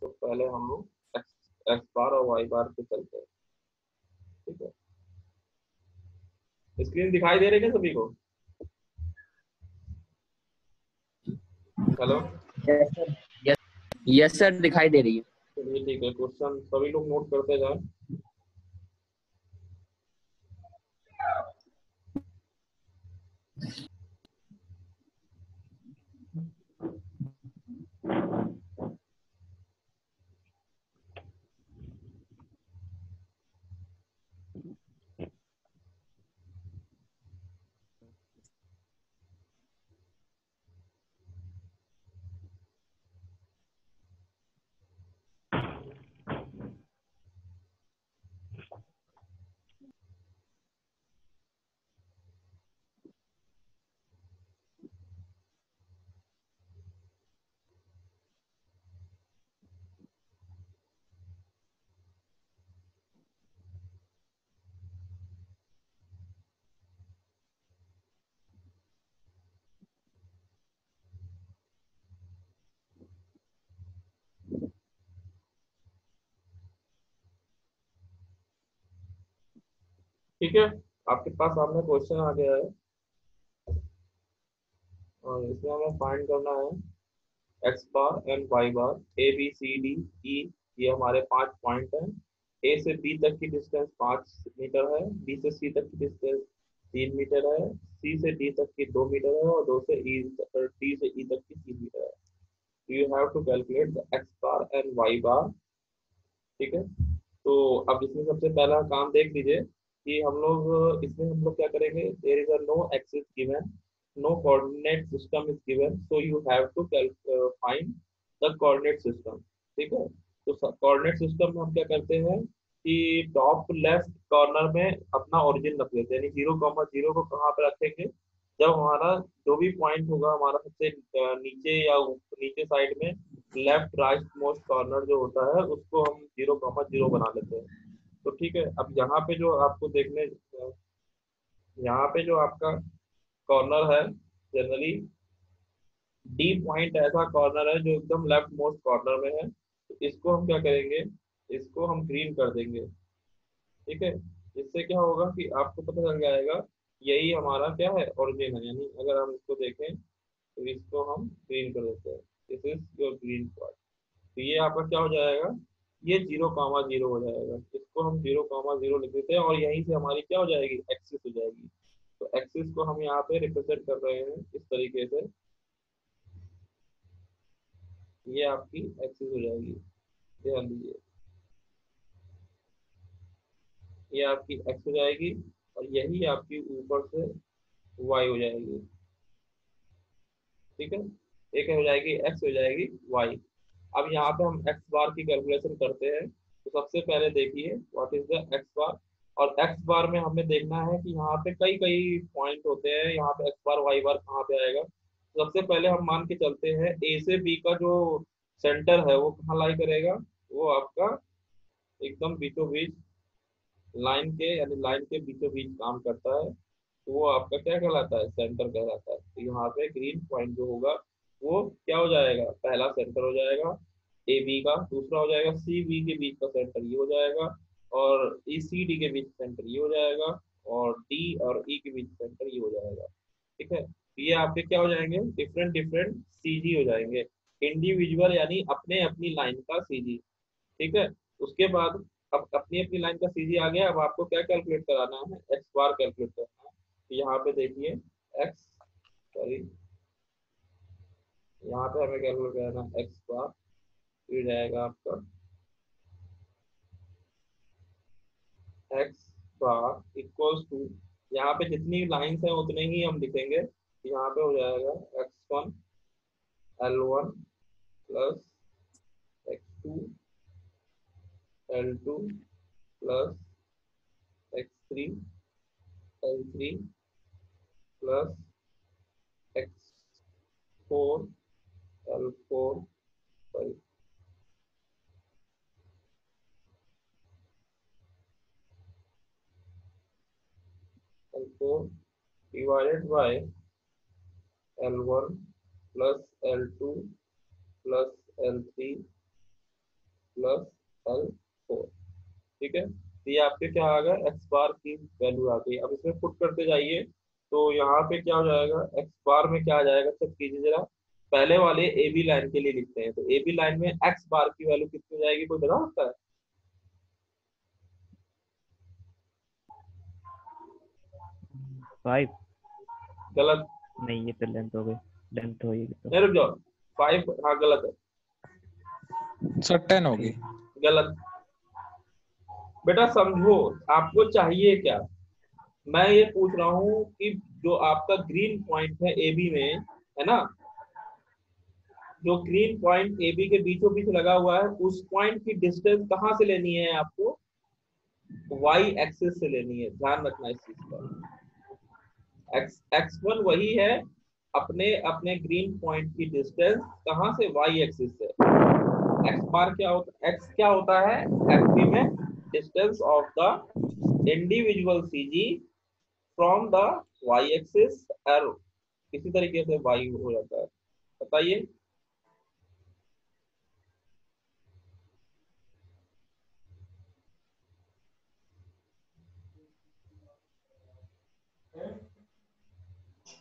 तो पहले हम लोग एक्स एक्स बार और वाई बार पे चलते हैं। ठीक है? स्क्रीन दिखाई दे रही है सभी को? हेलो यस सर दिखाई दे रही है। चलिए ठीक है। क्वेश्चन सभी लोग नोट करते जाए। ठीक है? आपके पास सामने क्वेश्चन आ गया है। और इसमें हमें फाइंड करना है। X bar and Y bar A B C D E ये हमारे पाँच पॉइंट हैं। ए से बी तक की डिस्टेंस पाँच मीटर है। बी से सी तक की डिस्टेंस तीन मीटर है। सी से डी तक की दो मीटर है और दो से ई डी से ई तक की तीन मीटर है। You have to calculate the X bar and Y bar ठीक है? तो अब इसमें सबसे पहला काम देख लीजिए। कि हम लोग, इसमें हम लोग क्या करेंगे? There is a no axis given no coordinate system is given so you have to find the coordinate system ठीक है? तो कोऑर्डिनेट सिस्टम में हम क्या करते हैं कि टॉप लेफ़्ट कॉर्नर में अपना ओरिजिन रख लेते हैं। ज़ीरो कॉमा ज़ीरो को कहाँ पे रखेंगे? जब हमारा जो भी पॉइंट होगा, हमारा सबसे नीचे या नीचे साइड में लेफ़्ट राइट मोस्ट कॉर्नर जो होता है, उसको हम ज़ीरो कॉमा ज़ीरो बना लेते हैं। तो ठीक है, अब यहाँ पे जो आपको देखने, यहाँ पे जो आपका कॉर्नर है जनरली डी पॉइंट ऐसा कॉर्नर है जो एकदम लेफ़्ट मोस्ट कॉर्नर में है। तो इसको हम क्या करेंगे? इसको हम ग्रीन कर देंगे। ठीक है? इससे क्या होगा कि आपको पता चल जाएगा, यही हमारा क्या है ओरिजिन है। यानी अगर हम इसको देखें तो इसको हम ग्रीन कर देते हैं। This is your green point तो ये आपका क्या हो जाएगा? ये ज़ीरो कामा ज़ीरो हो जाएगा। इसको हम ज़ीरो कामा ज़ीरो लिख देते हैं और यहीं से हमारी क्या हो जाएगी? एक्सिस हो जाएगी। तो एक्सिस को हम यहाँ पे रिप्रेजेंट कर रहे हैं इस तरीके से। ये आपकी एक्सिस हो जाएगी। ध्यान दीजिए। ये आपकी एक्स हो जाएगी और यही आपकी ऊपर से वाई हो जाएगी। ठीक है? एक हो जाएगी एक्स हो जाएगी वाई अब यहाँ पे हम एक्स बार की कैलकुलेशन करते हैं। तो सबसे पहले देखिए what is the X bar और एक्स बार में हमें देखना है कि यहाँ पे कई कई पॉइंट होते हैं। यहाँ पे एक्स बार वाई बार कहाँ पे आएगा? तो सबसे पहले हम मान के चलते हैं ए से बी का जो सेंटर है, वो कहाँ लाई करेगा? वो आपका एकदम बीचों बीच लाइन के, यानी लाइन के बीचों बीच काम करता है। तो वो आपका क्या कहलाता है? सेंटर कहलाता है। तो यहाँ पे ग्रीन पॉइंट जो होगा वो क्या हो जाएगा? पहला सेंटर हो जाएगा ए बी का, दूसरा हो जाएगा सी बी के बीच का सेंटर ये हो जाएगा और ई सी डी के बीच सेंटर ये हो जाएगा और डी और ई e के बीच सेंटर ये हो जाएगा। ठीक है? ये आपके क्या हो जाएँगे? डिफरेंट डिफरेंट सी जी हो जाएँगे। इंडिविजुअल यानी अपने अपनी लाइन का सी जी ठीक है? उसके बाद अब अपनी अपनी लाइन का सीजी आ गया। अब आपको क्या कैलकुलेट कराना है? एक्स बार कैलकुलेट करना है। तो यहाँ पे देखिए एक्स सॉरी यहाँ पे हमें कैलकुलेट करना है एक्स बार फिर जाएगा आपका। एक्स बार इक्वल्स टू यहाँ पे जितनी लाइंस है उतने ही हम लिखेंगे। यहाँ पे हो जाएगा X one L one plus X two L two plus X three L three plus X four L four sorry L4 divided by L1 plus L2 plus L3 plus L four ठीक है? तो ये आपके क्या आ गया? X bar की value आ गई। अब इसमें पुट करते जाइए तो यहाँ पे क्या हो जाएगा? एक्स बार में क्या आ जाएगा? चेक कीजिए जरा। पहले वाले ए बी लाइन के लिए लिखते हैं। तो ए बी लाइन में एक्स बार की वैल्यू कितनी हो जाएगी? कोई बता सकता है? फाइव गलत। नहीं ये तो लेंथ हो गई। लेंथ होगी तो। नहीं रुक जाओ। फाइव हाँ गलत है। सर टेन होगी गलत। बेटा समझो आपको चाहिए क्या? मैं ये पूछ रहा हूँ कि जो आपका ग्रीन पॉइंट है ए बी में है ना? जो ग्रीन पॉइंट ए बी के बीचों बीच लगा हुआ है, उस पॉइंट की डिस्टेंस कहाँ से लेनी है आपको? वाई एक्सिस से लेनी है। ध्यान रखना इस चीज़ का एक्स एक्स वन वही है, अपने अपने ग्रीन पॉइंट की डिस्टेंस कहाँ से वाई एक्सिस से। एक्स बार क्या होता है एक्स क्या होता है? एक्स में distance of the individual CG from the Y axis arrow इसी तरीके से वाई हो जाता है। बताइए।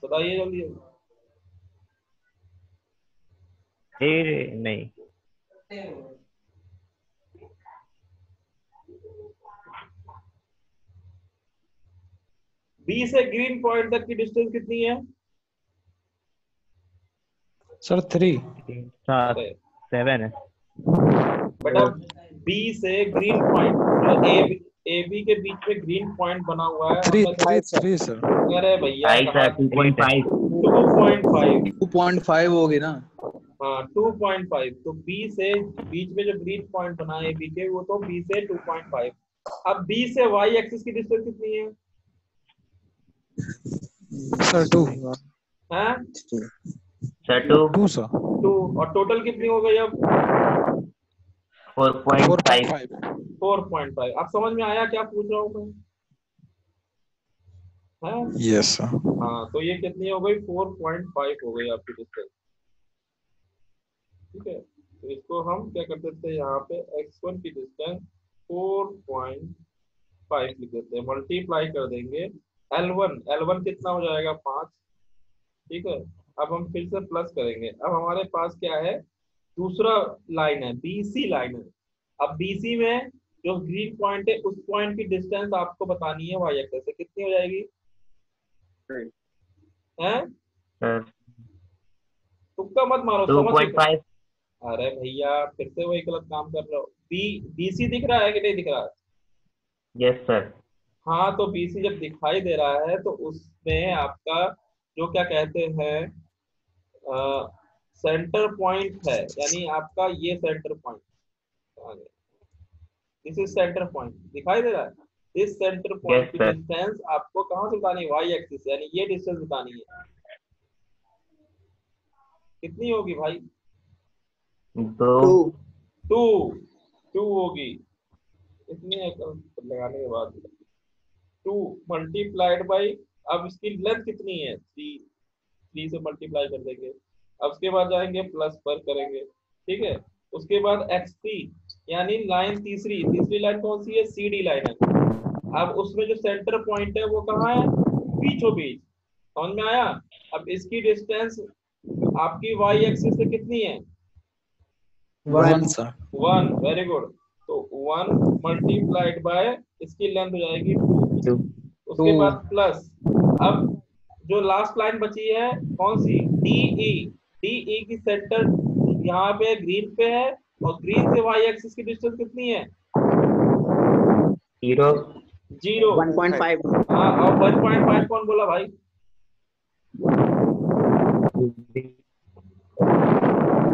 बताइए जल्दी ए नहीं। बी से ग्रीन पॉइंट तक की डिस्टेंस कितनी है? सर थ्री सेवन है। बेटा बी से green point A A B के बीच में ग्रीन पॉइंट बना हुआ है। थ्री थ्री थ्री सर अरे भैया two point five two point five two point five होगी ना? हाँ टू पॉइंट फाइव तो बी से बीच में जो ग्रीन पॉइंट बना है बी के वो तो बी से टू पॉइंट फाइव अब बी से वाई एक्सिस की डिस्टेंस कितनी है? सर टू हैं? Sir two two sir two और टोटल कितनी हो गई अब? Four four point point five. Five four point five. अब समझ में आया क्या पूछ रहा हूँ मैं? यस सर हाँ तो ये कितनी हो गई? फोर पॉइंट फाइव हो गई आपकी डिस्टेंस ठीक है? तो इसको हम क्या कर देते हैं? यहाँ पे एक्स वन की डिस्टेंस फोर पॉइंट फाइव लिख देते हैं। मल्टीप्लाई कर देंगे। एल वन एल वन कितना हो जाएगा? पाँच। ठीक है? अब हम फिर से प्लस करेंगे। अब हमारे पास क्या है? दूसरा लाइन है बीसी लाइन है। अब बीसी में जो ग्रीन पॉइंट है उस पॉइंट की डिस्टेंस आपको बतानी है वाई एक्सेस से। कितनी हो जाएगी? हैं? तुक्का मत मारो समझ अरे भैया फिर से वही गलत काम कर रहे हो। बी बीसी दिख रहा है कि नहीं दिख रहा? है यस सर हाँ तो बीसी जब दिखाई दे रहा है तो उसमें आपका जो क्या कहते हैं सेंटर पॉइंट है यानी आपका ये centre point. This is centre point दिखाई दे रहा है? इस सेंटर पॉइंट की डिस्टेंस आपको कहाँ से बतानी है? वाई एक्सिस यानी ये डिस्टेंस बतानी है। कितनी होगी भाई? दो। टू टू होगी। इतने लगाने के बाद। टू मल्टीप्लाइड बाई अब इसकी लेंथ कितनी है? थ्री थ्री से मल्टीप्लाई कर देंगे। अब उसके बाद जाएँगे प्लस पर करेंगे। ठीक है? उसके बाद एक्स थ्री यानी लाइन तीसरी। तीसरी लाइन कौन सी है? सी डी लाइन है। अब उसमें जो सेंटर पॉइंट है वो कहाँ है? बीचों बीच समझ में आया? अब इसकी डिस्टेंस आपकी वाई एक्सिस से कितनी है? वन वन वेरी गुड तो वन मल्टीप्लाइड बाय इसकी लेंथ हो जाएगी टू उसके बाद प्लस अब जो लास्ट लाइन बची है कौन सी? डीई डीई की सेंटर यहाँ पे ग्रीन पे है और ग्रीन से वाई एक्सिस की डिस्टेंस कितनी है? ज़ीरो ज़ीरो 1.5 हाँ और वन पॉइंट फाइव कौन बोला भाई?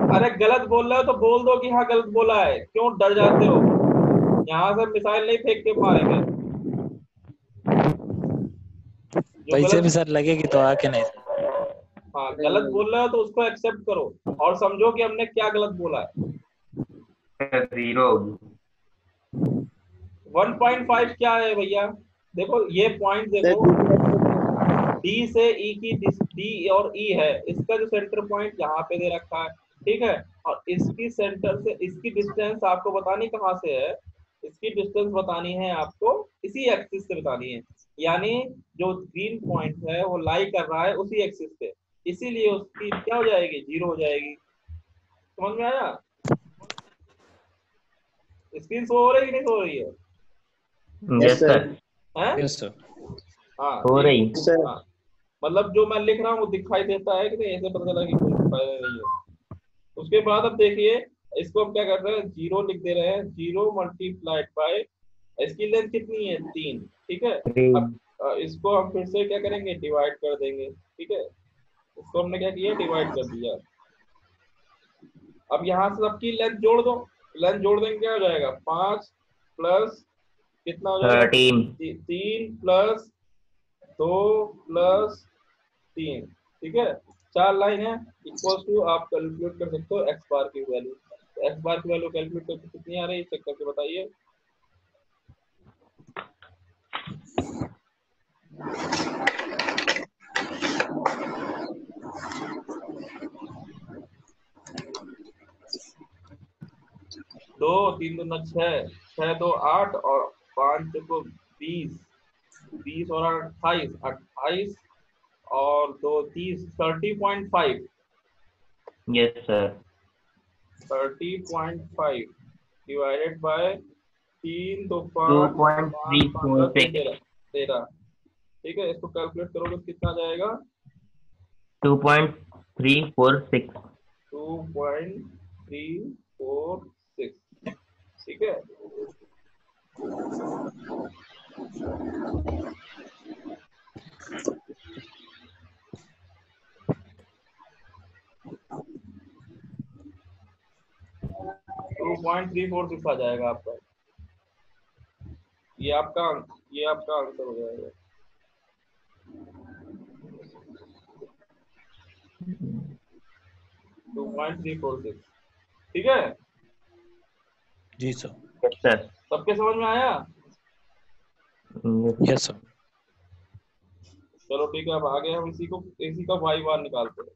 अरे गलत बोल रहे हो तो बोल दो कि हाँ गलत बोला है। क्यों डर जाते हो? यहाँ से मिसाइल नहीं फेंक के मारेंगे पैसे भी सर लगेगी तो आके नहीं। हाँ गलत बोल रहे हो तो उसको एक्सेप्ट करो और समझो कि हमने क्या गलत बोला है। ज़ीरो 1.5 क्या है भैया? देखो ये पॉइंट देखो। डी से ई e की डी और ई e है। इसका जो सेंटर पॉइंट यहाँ पे दे रखा है ठीक है? और इसकी सेंटर से इसकी डिस्टेंस आपको बतानी कहाँ से है? इसकी डिस्टेंस बतानी है आपको इसी एक्सिस से बतानी है। यानी जो ग्रीन पॉइंट है वो लाई कर रहा है उसी एक्सिस पे। इसीलिए उसकी क्या हो जाएगी? ज़ीरो हो जाएगी। समझ में आया? स्क्रीन शो हो रही नहीं हो रही है? यस सर यस सर हाँ हो रही। हाँ। मतलब जो मैं लिख रहा हूँ वो दिखाई देता है कि नहीं? ऐसे पता चला कि कोई फ़ायदा नहीं है। उसके बाद अब देखिए इसको हम क्या कर रहे हैं? ज़ीरो लिख दे रहे हैं। ज़ीरो मल्टीप्लाइड बाय इसकी लेंथ कितनी है? तीन। ठीक है? अब इसको हम फिर से क्या करेंगे? डिवाइड कर देंगे। ठीक है? इसको हमने क्या किया? डिवाइड कर दिया। अब यहाँ से सबकी लेंथ जोड़ दो। लेंथ जोड़ देंगे क्या हो जाएगा? पाँच प्लस कितना हो जाएगा? थर्टीन ती- तीन प्लस दो प्लस तीन। ठीक है? चार लाइन है। इक्वल टू आप कैलकुलेट कर सकते हो एक्स बार की वैल्यू एक्स बार की वैल्यू कैलकुलेट करके कितनी आ रही है? चेक करके बताइए। दो तीन दूना छह। छह दो आठ और पाँच को बीस। बीस और अट्ठाईस। अट्ठाईस और दो तीस। Thirty point five. Yes sir thirty point five divided by तीन दो पाँच तेरह ठीक है इसको कैलकुलेट करोगे तो कितना जाएगा? Two point three four six two point three four ठीक है। Two point three four six आ जाएगा आपका। ये आपका ये आपका आंसर हो जाएगा। Two point three four six ठीक है? जी सर। सर सबके समझ में आया? यस सर चलो ठीक है अब आगे हम इसी को इसी का वाई बार निकालते हैं।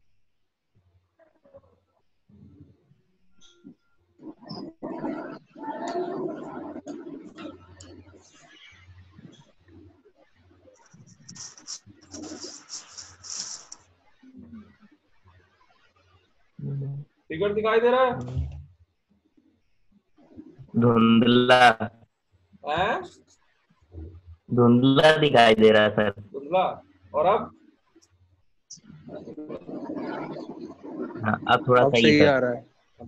फिगर दिखाई दे रहा है? धुंधला। धुंधला दिखाई दे रहा है सर। धुंधला। और अब? हाँ अब थोड़ा अब सही सही आ रहा है। है।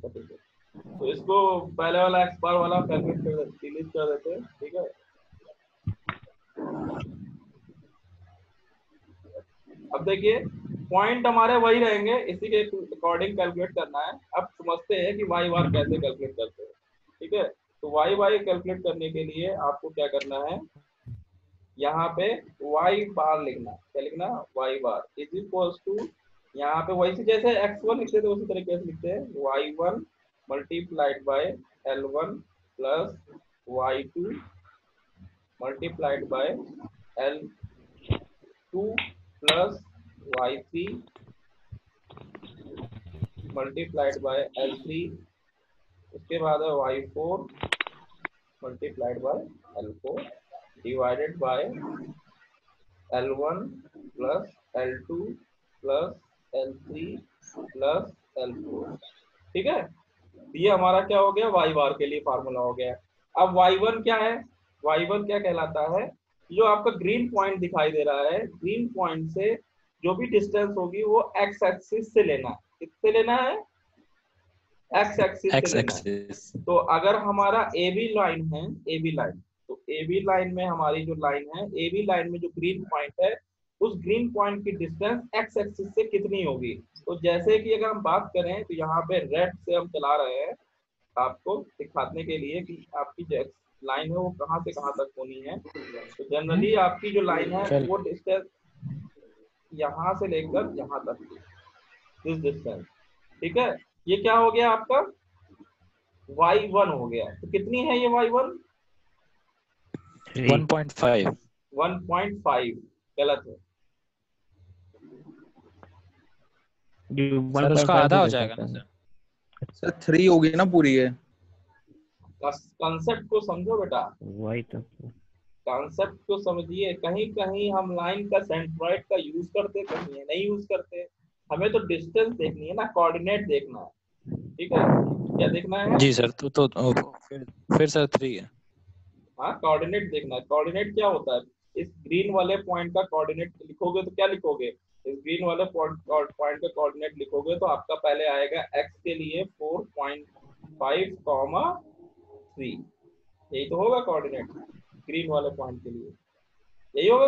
तो इसको पहले वाला एक्स बार वाला कैलकुलेट कर डिलीट कर देते हैं ठीक है? अब देखिए पॉइंट हमारे वही रहेंगे इसी के अकॉर्डिंग कैलकुलेट करना है। अब समझते हैं कि वाई बार कैसे कैलकुलेट करते हैं। ठीक है? तो वाई बार कैलकुलेट करने के लिए आपको क्या करना है? यहाँ पे वाई बार लिखना। क्या लिखना? Y bar is equals to यहाँ पे वैसे जैसे एक्स वन लिखते थे उसी तरीके से लिखते हैं। Y one multiplied by L one plus Y two multiplied by L two plus Y three multiplied by L three उसके बाद है Y four multiplied by L four divided by L one plus L two plus L three plus L four ठीक है? ये हमारा क्या हो गया? वाई बार के लिए फार्मूला हो गया। अब वाई वन क्या है? वाई वन क्या कहलाता है? जो आपका ग्रीन पॉइंट दिखाई दे रहा है ग्रीन पॉइंट से जो भी डिस्टेंस होगी वो एक्स एक्सिस से लेना है। किससे लेना है? एक्स एक्सिस एक्स एक्सिस तो अगर हमारा ए बी लाइन है ए बी लाइन तो ए बी लाइन में हमारी जो लाइन है ए बी लाइन में जो ग्रीन पॉइंट है उस ग्रीन पॉइंट की डिस्टेंस एक्स एक्सिस से कितनी होगी? तो जैसे कि अगर हम बात करें तो यहाँ पे रेड से हम चला रहे हैं आपको दिखाने के लिए कि आपकी जो लाइन है वो कहाँ से कहाँ तक होनी है। तो जनरली आपकी जो लाइन है वो डिस्टेंस यहाँ से लेकर यहाँ तक दिस डिस्टेंस ठीक है? ये क्या हो गया आपका? वाई वन हो गया। तो कितनी है ये Y one one point five one point five गलत है। सर उसका आधा हो जाएगा ना सर सर थ्री होगी ना पूरी है कंसेप्ट को समझो बेटा। वही तो? कॉन्सेप्ट को समझिए। कहीं कहीं हम लाइन का सेंट्रॉइड का यूज़ करते कहीं नहीं यूज़ करते। हमें तो डिस्टेंस देखनी है ना कोऑर्डिनेट देखना है। ठीक है? क्या देखना है? जी सर तो तो फिर फिर सर थ्री है। हाँ कोऑर्डिनेट देखना है। कोऑर्डिनेट क्या होता है? इस ग्रीन वाले पॉइंट का कोऑर्डिनेट लिखोगे तो क्या लिखोगे? इस ग्रीन वाले पॉइंट पॉइंट का कोऑर्डिनेट लिखोगे तो आपका पहले आएगा एक्स के लिए 4.5 कॉमा थ्री यही तो होगा कोऑर्डिनेट ग्रीन वाले पॉइंट के लिए। यही होगा?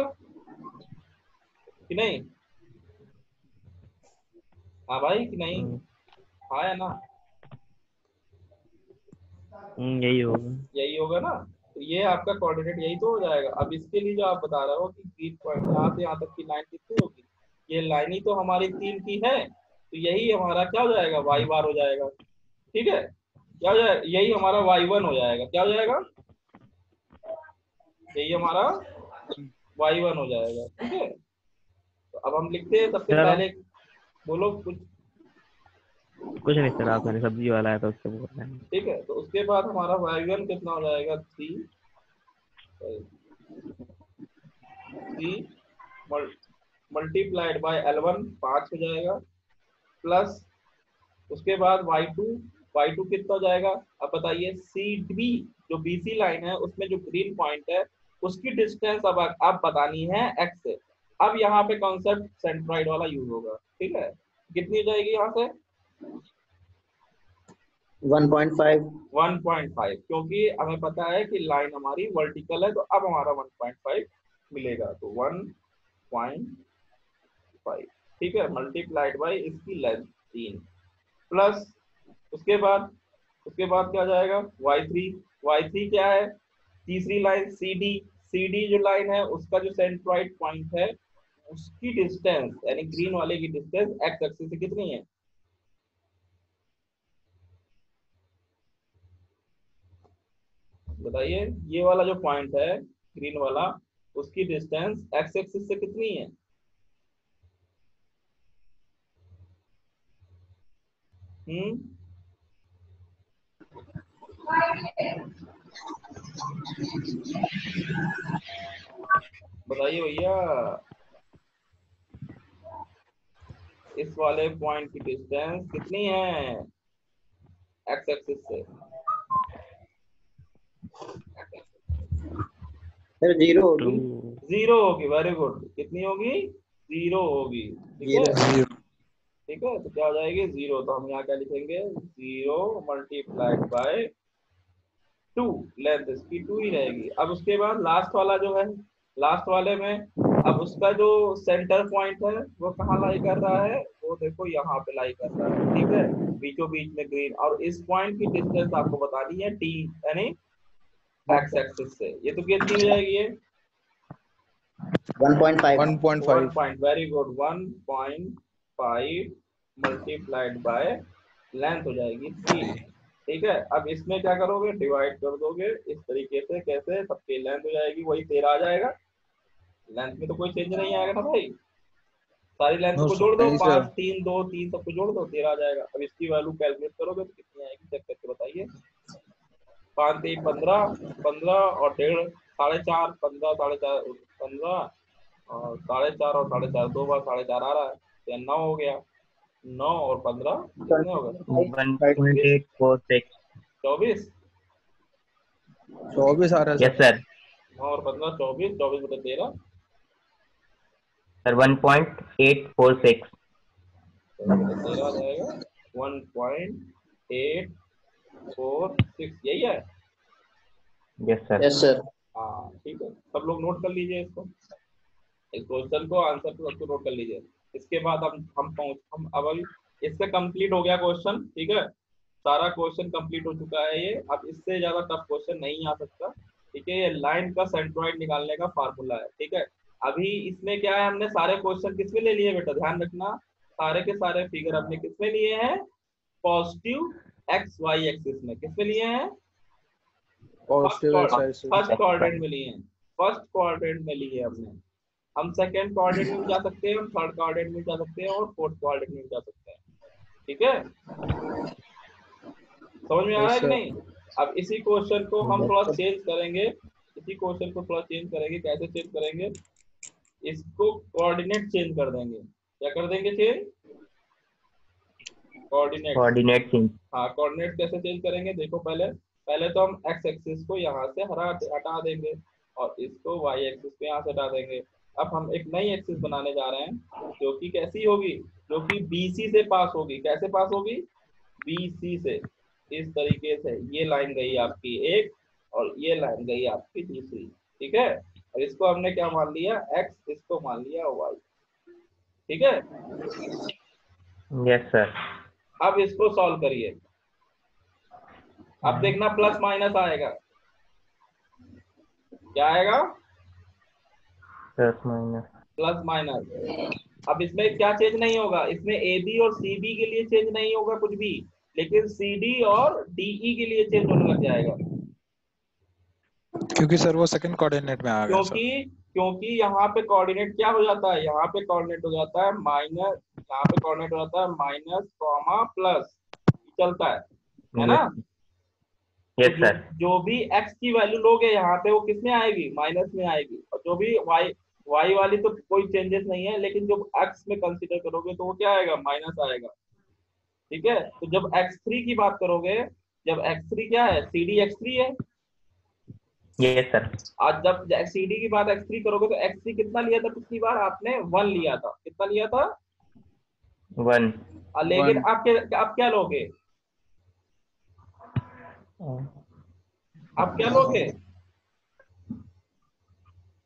कि नहीं? हाँ भाई कि नहीं? हम्म, हाँ या ना? हम्म, यही होगा। यही होगा ना? तो ये आपका कोऑर्डिनेट यही तो हो जाएगा। अब इसके लिए जो आप बता रहे हो कि ग्रीन पॉइंट यहाँ से यहाँ तक की लाइन कितनी होगी? ये लाइन ही तो हमारी तीन की है तो यही हमारा क्या हो जाएगा? वाई बार हो जाएगा। ठीक है? क्या हो जाएगा यही हमारा वाई वन हो जाएगा। क्या हो जाएगा? यही हमारा वाई वन हो जाएगा। ठीक है? तो अब हम लिखते हैं सबसे। पहले बोलो कुछ। कुछ नहीं सर आप मैंने सब्ज़ी वाला है तो उससे बोल रहे हैं। ठीक है तो उसके बाद हमारा वाई वन कितना हो जाएगा? Three. Three multiplied by L one पाँच हो जाएगा। प्लस उसके बाद वाई टू वाई टू कितना हो जाएगा? अब बताइए सी डी जो बीसी लाइन है उसमें जो ग्रीन पॉइंट है उसकी डिस्टेंस अब आप बतानी है एक्स से। अब यहाँ पे कॉन्सेप्ट सेंट्रॉइड वाला यूज़ होगा ठीक है? कितनी हो जाएगी यहाँ से? 1.5 1.5 क्योंकि हमें पता है कि लाइन हमारी वर्टिकल है तो अब हमारा 1.5 मिलेगा तो 1.5 ठीक है? मल्टीप्लाइड बाय इसकी लेंथ तीन। प्लस उसके बाद उसके बाद क्या जाएगा? Y3 y3 क्या है? तीसरी लाइन CD CD जो लाइन है उसका जो सेंट्रॉइड पॉइंट है उसकी डिस्टेंस यानी ग्रीन वाले की डिस्टेंस एक्स एक्सिस से कितनी है? बताइए, ये वाला जो पॉइंट है ग्रीन वाला, उसकी डिस्टेंस एक्स एक्सिस से कितनी है? हम्म? बताइए भैया। इस वाले पॉइंट की डिस्टेंस कितनी है? एक्स एक्सिस से। सर ज़ीरो होगी। ज़ीरो होगी वेरी गुड कितनी होगी? ज़ीरो होगी। ठीक है? ठीक है? तो क्या हो जाएगी? ज़ीरो तो हम यहाँ क्या लिखेंगे? Zero multiplied by two length इसकी टू ही रहेगी। अब उसके बाद लास्ट वाला जो है लास्ट वाले में अब उसका जो सेंटर पॉइंट है वो कहाँ लाई कर रहा है? वो देखो यहाँ पे लाई कर रहा है ठीक है? बीचों बीच में ग्रीन और इस पॉइंट की डिस्टेंस आपको बतानी है टी यानी एक्स एक्सिस से। ये तो कितनी हो जाएगी ये। 1.5 one 1.5 point very good one point five multiplied by length हो जाएगी थ्री ठीक है? अब इसमें क्या करोगे? डिवाइड कर दोगे। इस तरीके से कैसे? सबकी लेंथ हो जाएगी वही तेरह आ जाएगा। लेंथ में तो कोई चेंज नहीं आएगा ना भाई। सारी लेंथ No, को जोड़ दो. पाँच तीन दो तीन सबको जोड़ दो तेरह आ जाएगा। अब इसकी वैल्यू कैलकुलेट करोगे तो कितनी आएगी? चेक करके बताइए। पाँच तीन पंद्रह पंद्रह और डेढ़ साढ़े चार पंद्रह साढ़े चार पंद्रह और साढ़े चार और साढ़े चार दो बार साढ़े चार आ रहा है। तो नौ हो गया। नौ और पंद्रह कितने हो गए? चौबीस। चौबीस आ रहा है सर नौ और पंद्रह चौबीस चौबीस बटे तेरह। Sir one point eight four six जाएगा यही है? यस सर यस सर हाँ ठीक है। सब लोग नोट कर लीजिए इसको। इस क्वेश्चन को आंसर को सबको नोट कर लीजिए। इसके बाद हम हम पहुँच हम अब अभी इससे कंप्लीट हो गया क्वेश्चन ठीक है? सारा क्वेश्चन कंप्लीट हो चुका है ये। अब इससे ज़्यादा टफ क्वेश्चन नहीं आ सकता ठीक है? ये लाइन का सेंट्रॉइड निकालने का फार्मूला है ठीक है? अभी इसमें क्या है हमने सारे क्वेश्चन किसमें ले लिए बेटा? ध्यान रखना सारे के सारे फिगर हमने किसमें लिए हैं? पॉजिटिव एक्स वाई एक्सिस में किसमें लिए हैं? फ़र्स्ट क्वाड्रेंट में। लिए हैं। फ़र्स्ट क्वाड्रेंट में लिए हमने। हम सेकंड क्वाड्रेंट में जा सकते हैं हम थर्ड क्वाड्रेंट में जा सकते हैं और फोर्थ क्वाड्रेंट में जा सकते हैं। ठीक है? समझ में आ रहा है कि नहीं? अब इसी क्वेश्चन को हम थोड़ा चेंज करेंगे। इसी क्वेश्चन को थोड़ा चेंज करेंगे कैसे चेंज करेंगे? इसको कोऑर्डिनेट चेंज कर देंगे। क्या कर देंगे चेंज कोऑर्डिनेट कोऑर्डिनेट चेंज हाँ कोऑर्डिनेट कैसे चेंज करेंगे? देखो पहले पहले तो हम एक्स एक्सिस को यहाँ से हरा हटा देंगे और इसको वाई एक्सिस पे यहाँ से हटा देंगे। अब हम एक नई एक्सिस बनाने जा रहे हैं जो कि कैसी होगी? जो कि बीसी से पास होगी। कैसे पास होगी? बीसी से। इस तरीके से। ये लाइन गई आपकी एक और ये लाइन गई आपकी दूसरी ठीक है? और इसको हमने क्या मान लिया? एक्स इसको मान लिया वाई ठीक है? यस सर अब इसको सॉल्व करिए। अब देखना प्लस माइनस आएगा। क्या आएगा? प्लस माइनस प्लस माइनस अब इसमें क्या चेंज नहीं होगा? इसमें ए बी और सी बी के लिए चेंज नहीं होगा कुछ भी। लेकिन सी डी और डीई के लिए चेंज होने लग जाएगा। क्योंकि सर वो सेकंड कोऑर्डिनेट में आ गया क्योंकि क्योंकि यहाँ पे कोऑर्डिनेट क्या हो जाता है? यहाँ पे कोऑर्डिनेट हो जाता है माइनस यहाँ पे कोऑर्डिनेट हो जाता है माइनस कॉमा प्लस चलता है। है ना? यस सर जो भी x की वैल्यू लोगे यहाँ पे वो किसमें आएगी? माइनस में आएगी। और जो भी y y वाली तो कोई चेंजेस नहीं है लेकिन जो x में कंसिडर करोगे तो वो क्या आएगा? माइनस आएगा। ठीक है? तो जब x3 की बात करोगे जब x3 क्या है? सी डी एक्स थ्री है। यस सर आज जब सी डी की बात एक्स थ्री करोगे तो एक्स थ्री कितना लिया था पिछली बार? आपने वन लिया था। कितना लिया था? वन लेकिन One. आप क्या आप क्या लोगे? आप क्या लोगे?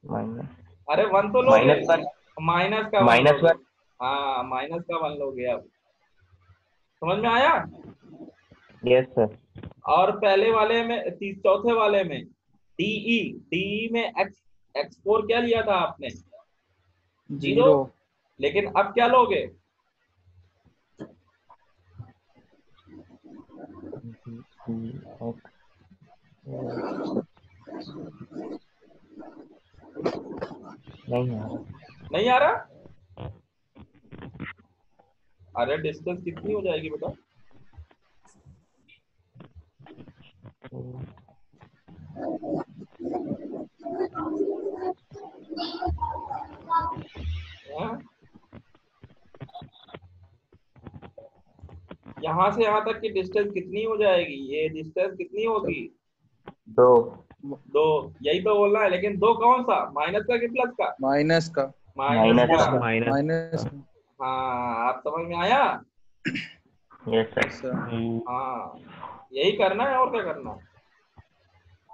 माइनस अरे वन तो लोगे। माइनस वन माइनस का माइनस वन हाँ माइनस का वन लोगे अब समझ में आया? यस सर और पहले वाले में तीस चौथे वाले में? डीई डीई में एक्स एक्स फोर क्या लिया था आपने? ज़ीरो। लेकिन अब क्या लोगे? नहीं यार नहीं आ रहा? अरे डिस्टेंस कितनी हो जाएगी बेटा? यहाँ से यहाँ तक की डिस्टेंस कितनी हो जाएगी? ये डिस्टेंस कितनी होगी? दो। दो। यही तो बोलना है लेकिन दो कौन सा? माइनस का कि प्लस का? माइनस का। माइनस का। माइनस हाँ आप समझ में आया? यस सर हाँ यही करना है और क्या करना है?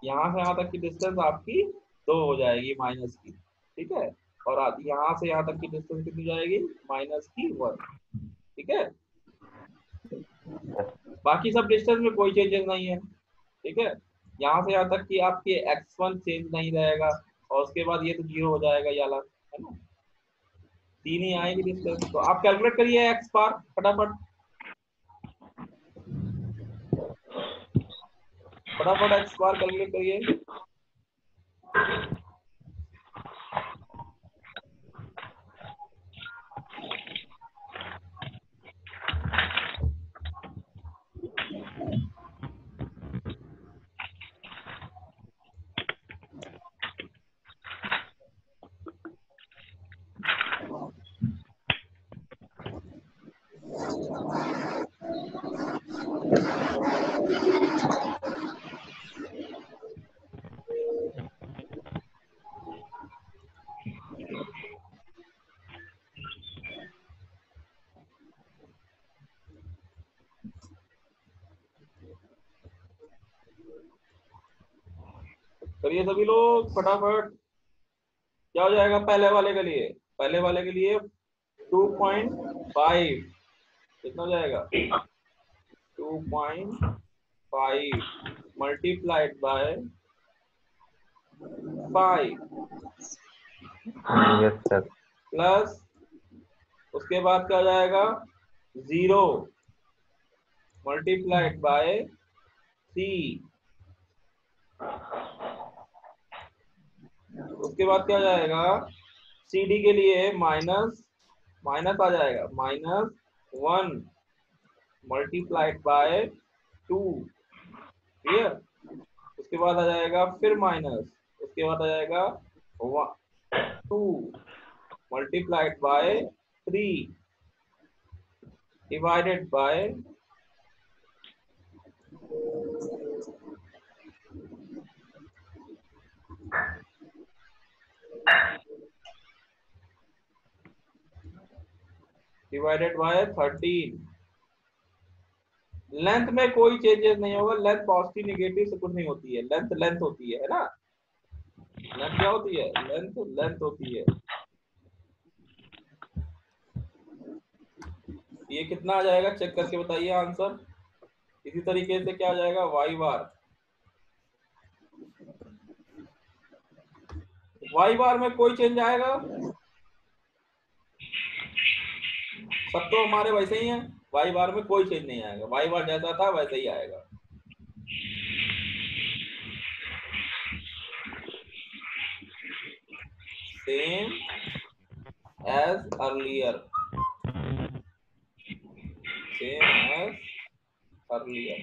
यहाँ से यहाँ तक की डिस्टेंस आपकी दो हो जाएगी माइनस की, ठीक है? और यहाँ से यहाँ तक की डिस्टेंस कितनी जाएगी? माइनस की वन ठीक है? बाकी सब डिस्टेंस में कोई चेंजेस नहीं है, ठीक है? यहाँ से यहाँ तक की आपके एक्स वन चेंज नहीं रहेगा और उसके बाद ये तो ज़ीरो हो जाएगा ये वाला है ना? तीन ही आएगी डिस्टेंस तो आप कैलकुलेट करिए एक्स बार, फटाफट। फटाफट एक्स बार कैलकुलेट करिए करिए सभी लोग फटाफट क्या हो जाएगा पहले वाले के लिए? पहले वाले के लिए 2.5 कितना हो जाएगा? 2.5 multiplied by 5 yes sir plus उसके बाद क्या हो जाएगा? ज़ीरो मल्टीप्लाइड बाय सी उसके बाद क्या जाएगा? सी डी के लिए माइनस माइनस आ जाएगा। Minus one multiplied by two clear उसके बाद आ जाएगा फिर माइनस उसके बाद आ जाएगा two multiplied by three divided by divided by thirteen length में कोई चेंजेस नहीं होगा लेंथ पॉजिटिव निगेटिव से कुछ नहीं होती है। लेंथ लेंथ होती है है ना? लेंथ क्या होती है? लेंथ लेंथ होती है। ये कितना आ जाएगा? चेक करके बताइए आंसर इसी तरीके से क्या आ जाएगा? वाई बार वाई बार में कोई चेंज आएगा? सब तो हमारे वैसे ही हैं, वाई बार में कोई चेंज नहीं आएगा। वाई बार जैसा था, वैसे ही आएगा। Same as earlier same as earlier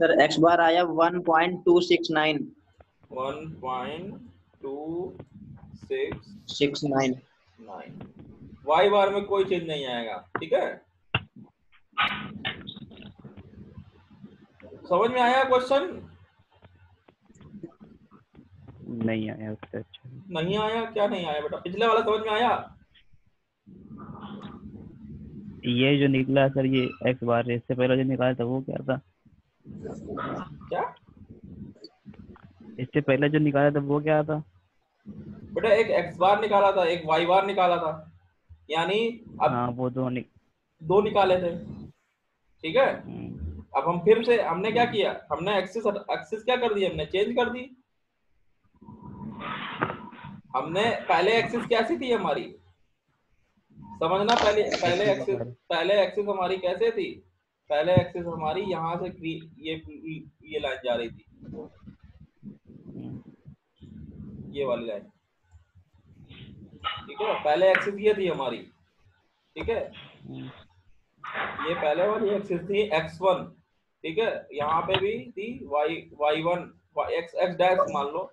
sir X bar आया one point two six nine. One point two six six nine. Nine Y bar में कोई चेंज नहीं आएगा ठीक है? समझ में आया क्वेश्चन नहीं आया उससे अच्छा। नहीं आया? क्या नहीं आया बेटा? पिछले वाला समझ में आया? ये जो निकला सर ये एक्स बार इससे पहले जो निकाला था वो क्या था? क्या? इससे पहले जो निकाला था वो क्या था? बेटा एक एक्स बार निकाला था एक वाई बार निकाला था। यानी अब हाँ वो दो नि... दो निकाले थे। ठीक है? हम्म, अब हम फिर से हमने क्या किया? हमने एक्सिस एक्सिस क्या कर दी? हमने चेंज कर दी। हमने पहले एक्सिस कैसी थी हमारी? समझना पहले पहले एक्सिस पहले एक्सिस हमारी कैसे थी? पहले एक्सिस हमारी यहाँ से ये ये लाइन जा रही थी। ये वाली लाइन ठीक है पहले एक्सिस ये थी हमारी। ठीक है? ये पहले वाली एक्सिस थी एक्स वन ठीक है? यहाँ पे भी थी Y Y one X X dash मान लो।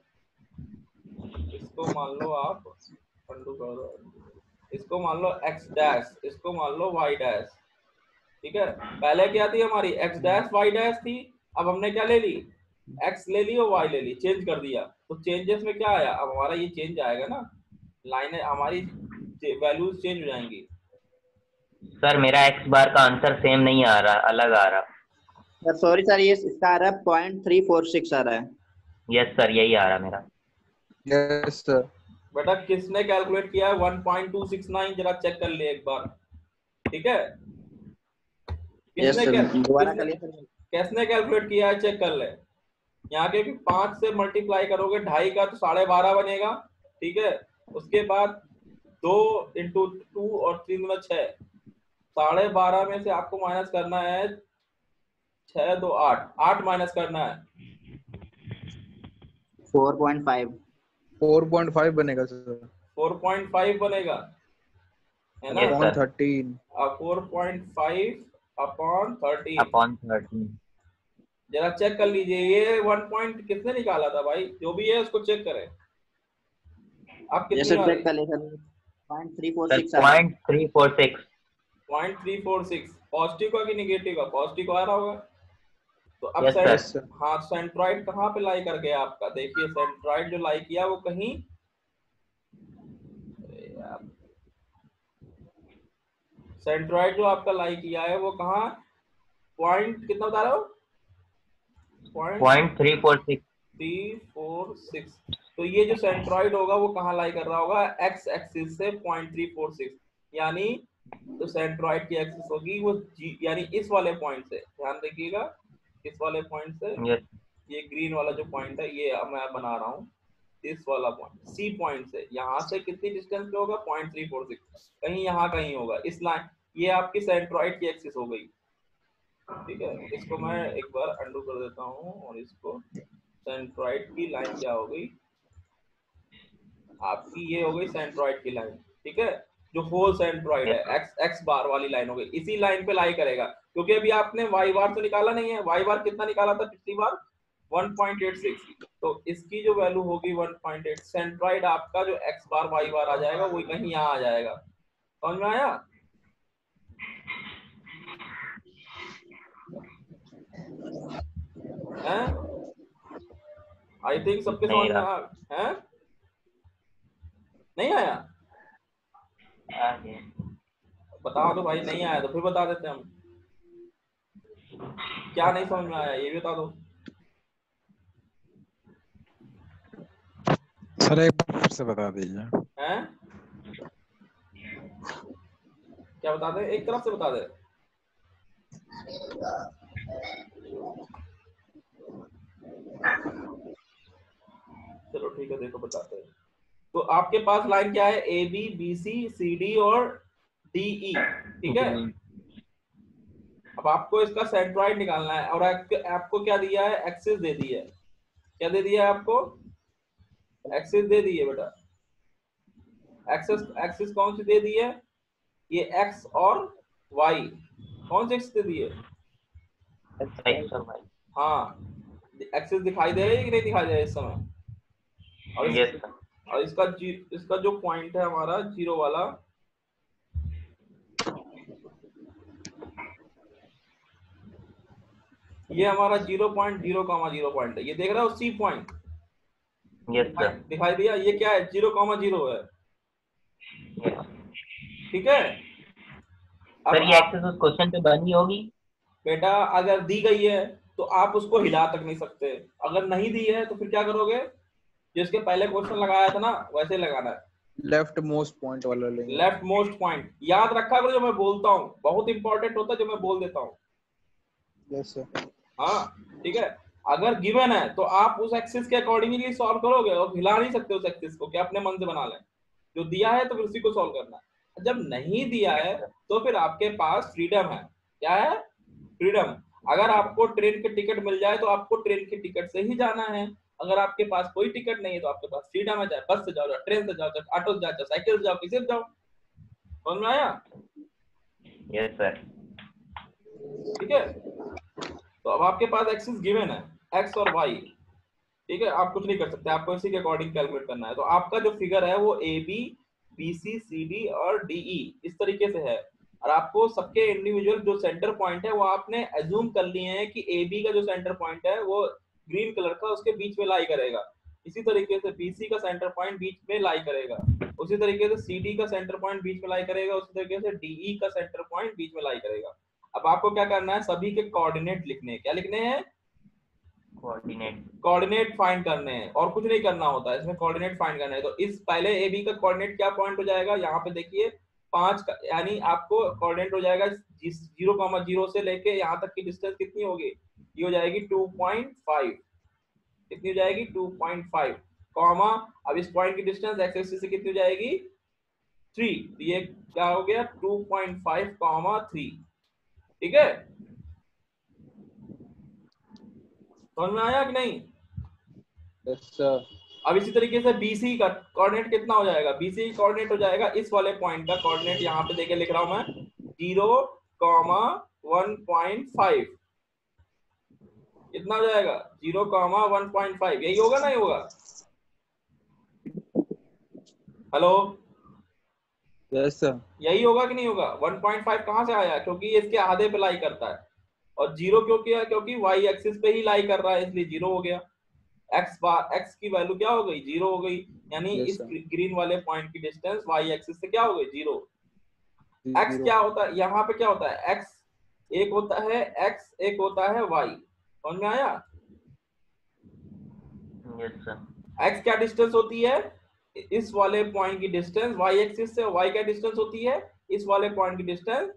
इसको मान लो आप। undo कर। इसको मान लो एक्स डैश इसको मान लो वाई डैश ठीक है? पहले क्या थी हमारी? एक्स डैश वाई डैश थी। अब हमने क्या ले ली? एक्स ले ली और वाई ले ली। चेंज कर दिया। तो चेंजेस में क्या आया? अब हमारा ये चेंज आएगा ना। लाइनें हमारी वैल्यूज़ चेंज हो जाएँगी। सर मेरा एक्स बार का आंसर सेम नहीं आ रहा अलग आ रहा। सर सॉरी सर ये इसका आ रहा है पॉइंट थ्री फोर सिक्स आ रहा है। यस सर यही आ रहा मेरा। यस सर बेटा किसने कैलकुलेट किया है? 1.269 जरा चेक कर ले एक बार। ठीक है? किसने कैलकुलेट किया है? चेक कर ले। यहाँ के पाँच से मल्टीप्लाई करोगे ढाई का तो साढ़े बारह बनेगा ठीक है? उसके बाद दो इंटू टू और तीन में छह। साढ़े बारह में से आपको माइनस करना है छह दो आठ। आठ माइनस करना है। Four point five. 4.5 बनेगा सर फोर पॉइंट फाइव बनेगा। है ना. 13 four point five upon thirteen upon thirteen जरा चेक कर लीजिए ये वन पॉइंट किसने निकाला था भाई? जो भी है उसको चेक करें। आप कितनी चेक कर point three four six positive का कि निगेटिव का पॉजिटिव का आ रहा होगा। तो अब Yes, सेंट- सर हाँ सेंट्रॉइड कहाँ पे लाई कर गया आपका? देखिए सेंट्रॉइड जो लाई किया वो कहीं अरे यार सेंट्रॉइड जो आपका लाई किया है वो कहा? पॉइंट कितना बता रहे हो? Point three four six three four six तो ये जो सेंट्रॉइड होगा वो कहाँ लाई कर रहा होगा? एक्स एक्सिस से पॉइंट थ्री फोर सिक्स यानी तो सेंट्रॉइड की एक्सिस होगी वो जी यानी इस वाले पॉइंट से। ध्यान रखिएगा इस वाले पॉइंट से। यस ये ग्रीन वाला जो पॉइंट है ये मैं बना रहा हूँ। इस वाला पॉइंट सी पॉइंट से यहाँ से कितनी डिस्टेंस पे होगा? पॉइंट थ्री फोर सिक्स कहीं यहाँ, कहीं होगा। इस लाइन ये आपकी सेंट्रॉइड की एक्सिस हो गई। ठीक है? इसको मैं एक बार अंडू कर देता हूँ और इसको सेंट्रॉइड की लाइन क्या हो गई? आपकी ये हो गई सेंट्रॉइड की लाइन ठीक है? जो होल सेंट्रॉइड है एक्स एक्स बार वाली लाइन हो गई। इसी लाइन पे लाई करेगा। क्योंकि अभी आपने वाई बार तो निकाला नहीं है। वाई बार कितना निकाला था? पिछली बार 1.86 तो इसकी जो वैल्यू होगी 1.8 सेंट्रॉइड आपका जो एक्स बार वाई बार आ जाएगा वही कहीं यहाँ आ जाएगा। समझ में आया? हैं? आई थिंक सबके समझ में आ हैं? नहीं आया? बता दो भाई नहीं आया तो फिर बता देते हम। क्या नहीं समझ में आया ये भी बता दो। सर एक बार फिर से बता दीजिए। हैं? क्या बता दे? एक तरफ़ से बता दे। चलो ठीक है देखो बताते हैं। तो आपके पास लाइन क्या है? A B B C C D और डी ई ठीक है? अब आपको इसका सेंट्रॉइड निकालना है और आपको आपको क्या दिया है? एक्सिस दे दी है। क्या दे दिया है आपको? एक्सिस दे दी है बेटा। एक्सेस एक्सेस कौन सी दे दी है? ये एक्स और वाई कौन से एक्सिस दे दी है? हाँ। एक्सिस दिखाई दे रही है कि नहीं दिखाई दे रही है इस समय? और इस- और इसका इसका जो पॉइंट है हमारा ज़ीरो वाला ये हमारा zero point zero comma zero point है। ये देख रहा हो सी पॉइंट यस सर दिखाई दिया? ये क्या है? ज़ीरो कामा ज़ीरो है। ठीक है? सर ये एक्सेस उस क्वेश्चन पे बनी होगी? बेटा अगर दी गई है तो आप उसको हिला तक नहीं सकते। अगर नहीं दी है तो फिर क्या करोगे? जिसके पहले क्वेश्चन लगाया था ना वैसे लगाना है। लेफ़्ट मोस्ट पॉइंट वाला लेंगे लेफ़्ट मोस्ट पॉइंट याद रखा करो जो मैं बोलता हूँ। बहुत इंपॉर्टेंट होता है जो मैं बोल देता हूँ। यस हाँ ठीक है? अगर गिवन है तो आप उस एक्सिस के अकॉर्डिंगली सॉल्व करोगे और हिला नहीं सकते उस एक्सिस को कि अपने मन से बना लें। जो दिया है तो फिर उसी को सॉल्व करना है। जब नहीं दिया है तो फिर आपके पास फ्रीडम है। क्या है? फ्रीडम अगर आपको ट्रेन के टिकट मिल जाए तो आपको ट्रेन के टिकट से ही जाना है। अगर आपके पास कोई टिकट नहीं है तो आपके पास फ्रीडम है। चाहे बस से जाओ ट्रेन से जाओ चाहे ऑटो से जाओ चाहे साइकिल से जाओ किसी से जाओ। समझ में आया? यस सर ठीक है? तो अब आपके पास एक्सिस गिवन है। एक्स और वाई ठीक है? आप कुछ नहीं कर सकते, आपको इसी के अकॉर्डिंग कैलकुलेट करना है। तो आपका जो फिगर है वो A B B C C D और डी ई इस तरीके से है। और आपको सबके इंडिविजुअल जो सेंटर पॉइंट है, वो आपने एज्यूम कर लिए हैं कि ए बी का जो सेंटर पॉइंट है, वो ग्रीन कलर का उसके बीच में लाई करेगा। इसी तरीके से बी सी का सेंटर पॉइंट बीच में लाई करेगा। उसी तरीके से सी डी का सेंटर पॉइंट बीच में लाई करेगा। उसी तरीके से डी ई का सेंटर पॉइंट बीच में लाई करेगा। अब आपको क्या करना है? सभी के कोऑर्डिनेट लिखने क्या लिखने हैं? कोऑर्डिनेट कोऑर्डिनेट फाइंड करने हैं, और कुछ नहीं करना होता है इसमें कोऑर्डिनेट फाइंड करना है। तो इस, पहले ए बी का कोऑर्डिनेट क्या पॉइंट हो जाएगा? यहाँ पे देखिए, पाँच का, यानी आपको कोऑर्डिनेट हो जाएगा ज़ीरो कॉमा ज़ीरो से लेके यहाँ तक की डिस्टेंस कितनी होगी? ये हो जाएगी टू पॉइंट फाइव कितनी हो जाएगी? टू पॉइंट फाइव कॉमा अब इस पॉइंट की डिस्टेंस एक्स एक्सिस से कितनी हो जाएगी? थ्री तो ये क्या हो गया? Two point five comma three ठीक है? समझ में आया कि नहीं? सर अब इसी तरीके से BC का कोऑर्डिनेट कितना हो जाएगा? BC कोऑर्डिनेट हो जाएगा इस वाले पॉइंट का कोऑर्डिनेट यहाँ पे देके लिख रहा हूँ मैं zero comma one point five कितना हो जाएगा? Zero comma one point five यही होगा ना ये होगा? हेलो यस सर यही होगा कि नहीं होगा? 1.5 कहाँ से आया? क्योंकि इसके आधे पे लाई करता है। और ज़ीरो क्यों किया? क्योंकि वाई एक्सिस पे ही लाई कर रहा है इसलिए ज़ीरो हो गया। एक्स बार एक्स की वैल्यू क्या हो गई? ज़ीरो हो गई। यानी Yes, इस ग्रीन वाले पॉइंट की डिस्टेंस वाई एक्सिस से क्या हो गई? ज़ीरो एक्स क्या होता है? यहाँ पे क्या होता है? एक्स एक होता है एक्स एक होता है वाई समझ में आया? एक्स क्या डिस्टेंस होती है? इस वाले पॉइंट की डिस्टेंस वाई एक्सिस से वाई क्या डिस्टेंस होती है? इस वाले पॉइंट की डिस्टेंस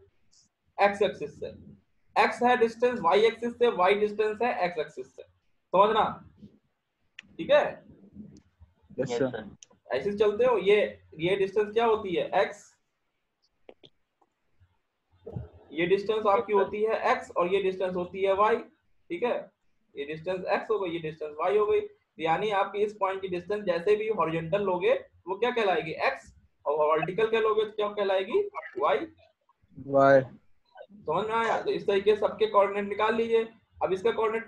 एक्स एक्सिस से। एक्स है डिस्टेंस वाई एक्सिस से वाई डिस्टेंस है एक्स एक्सिस से। समझना? ठीक है? ऐसे yes, चलते हो ये ये डिस्टेंस क्या होती है? एक्स ये डिस्टेंस आपकी होती है x और ये डिस्टेंस होती है y ठीक है? ये डिस्टेंस x हो गई ये डिस्टेंस y हो गई। तो यानी आपकी इस पॉइंट की डिस्टेंस जैसे भी हॉरिजॉन्टल लोगे वो क्या कहलाएगी? X और वर्टिकल के लोगे तो क्या कहलाएगी? Y y. समझ में आया तो इस तरीके सबके कोऑर्डिनेट निकाल लीजिए। अब इसका कोऑर्डिनेट